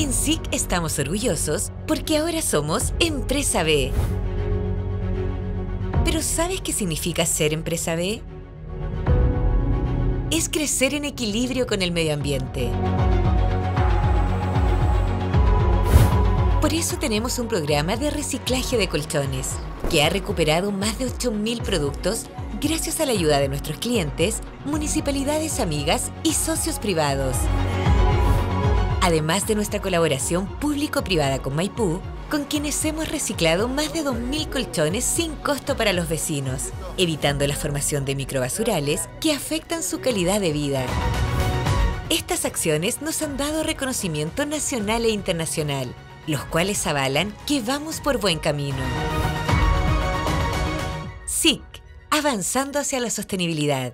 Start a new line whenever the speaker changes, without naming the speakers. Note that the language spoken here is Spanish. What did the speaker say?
En SIC estamos orgullosos porque ahora somos Empresa B. Pero ¿sabes qué significa ser Empresa B? Es crecer en equilibrio con el medio ambiente. Por eso tenemos un programa de reciclaje de colchones, que ha recuperado más de 8.000 productos gracias a la ayuda de nuestros clientes, municipalidades amigas y socios privados. Además de nuestra colaboración público-privada con Maipú, con quienes hemos reciclado más de 2.000 colchones sin costo para los vecinos, evitando la formación de microbasurales que afectan su calidad de vida. Estas acciones nos han dado reconocimiento nacional e internacional, los cuales avalan que vamos por buen camino. SIC, avanzando hacia la sostenibilidad.